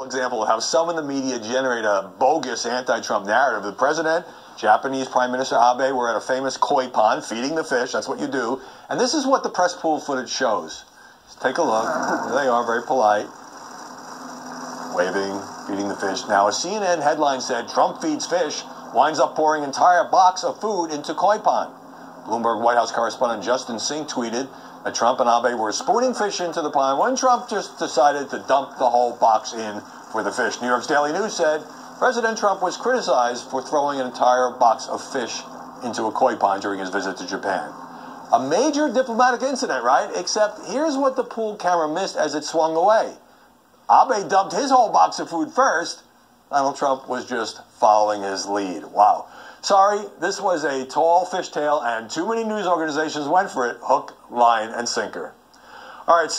example of how some in the media generate a bogus anti-Trump narrative. The president, Japanese Prime Minister Abe were at a famous koi pond feeding the fish. That's what you do. And this is what the press pool footage shows. Just take a look. There they are, very polite, waving, feeding the fish. Now, a CNN headline said Trump feeds fish, winds up pouring entire box of food into koi pond. Bloomberg White House correspondent Justin Sink tweeted that Trump and Abe were spooning fish into the pond when Trump just decided to dump the whole box in for the fish. New York's Daily News said President Trump was criticized for throwing an entire box of fish into a koi pond during his visit to Japan. A major diplomatic incident, right? Except here's what the pool camera missed as it swung away. Abe dumped his whole box of food first. Donald Trump was just following his lead. Wow. Sorry, this was a tall fishtail, and too many news organizations went for it hook, line, and sinker. All right.